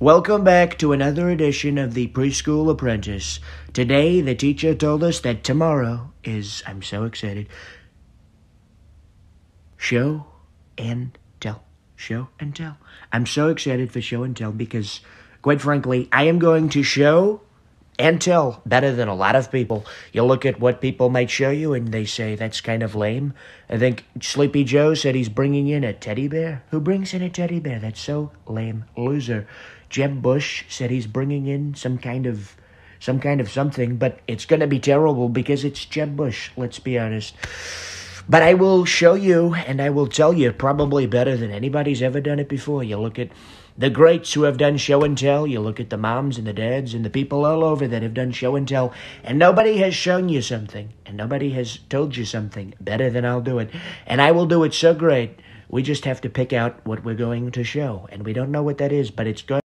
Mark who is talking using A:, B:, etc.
A: Welcome back to another edition of the Preschool Apprentice. Today, the teacher told us that tomorrow is, I'm so excited, show and tell. Show and tell. I'm so excited for show and tell because, quite frankly, I am going to show and tell better than a lot of people. You look at what people might show you and they say that's kind of lame. I think Sleepy Joe said he's bringing in a teddy bear. Who brings in a teddy bear? That's so lame. Loser. Jeb Bush said he's bringing in some kind of some kind of something, but it's going to be terrible because it's Jeb Bush, let's be honest. But I will show you and I will tell you probably better than anybody's ever done it before. You look at the greats who have done show and tell, you look at the moms and the dads and the people all over that have done show and tell, and nobody has shown you something and nobody has told you something better than I'll do it. And I will do it so great. We just have to pick out what we're going to show, and we don't know what that is, but it's going